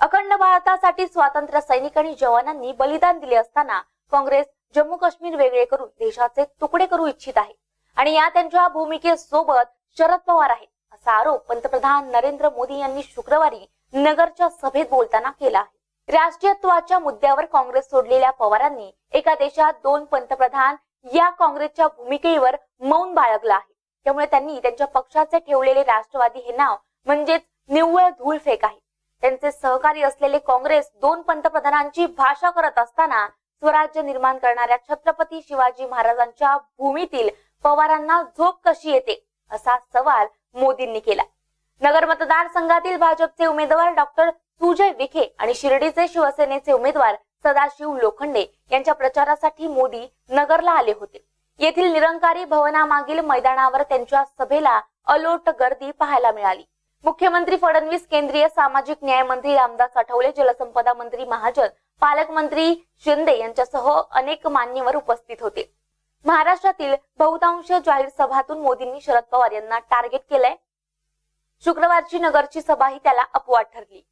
अखंड भारतासाठी स्वातंत्र्य सैनिक आणि जवानांनी बलिदान दिले असताना काँग्रेस जम्मू काश्मीर वेगळे करून देशाचे तुकडे करू इच्छित आहे. आणि या त्यांच्या भूमिकेसोबत शरद पवार आहेत असा आरोप पंतप्रधान नरेंद्र मोदी यांनी शुक्रवारी नगरच्या सभेत बोलताना केला आहे. राष्ट्रीयत्वाच्या मुद्द्यावर काँग्रेस सोडलेल्या पवारांनी एका देशात दोन पंतप्रधान या काँग्रेसच्या भूमिकेवर मौन बाळगलं आहे. त्यामुळे त्यांनी त्यांच्या पक्षाचे ठेवलेले राष्ट्रवादी हे नाव म्हणजेच निव्वळ धूळ फेक आहे. त्यांचे सहकारी असलेले काँग्रेस दोन पंतप्रधानांची भाषा करत असताना स्वराज्य निर्माण करणाऱ्या छत्रपती शिवाजी महाराजांच्या भूमीतील पवारांना झोप कशी येते असा सवाल मोदींनी केला. नगर मतदारसंघातील भाजपचे उमेदवार डॉक्टर सुजय विखे आणि शिर्डीचे शिवसेनेचे उमेदवार सदाशिव लोखंडे यांच्या प्रचारासाठी मोदी नगरला आले होते. येथील निरंकारी भवनामागील मैदानावर त्यांच्या सभेला अलोट गर्दी पाहायला मिळाली. मुख्यमंत्री फडणवीस केंद्रीय सामाजिक न्याय मंत्री रामदास आठवले जलसंपदा मंत्री महाजन पालकमंत्री शिंदे यांच्यासह अनेक मान्यवर उपस्थित होते. महाराष्ट्रातील बहुतांश जाहीर सभातून मोदींनी शरद पवार यांना टार्गेट केलंय. शुक्रवारची नगरची सभा ही त्याला अपवाद ठरली.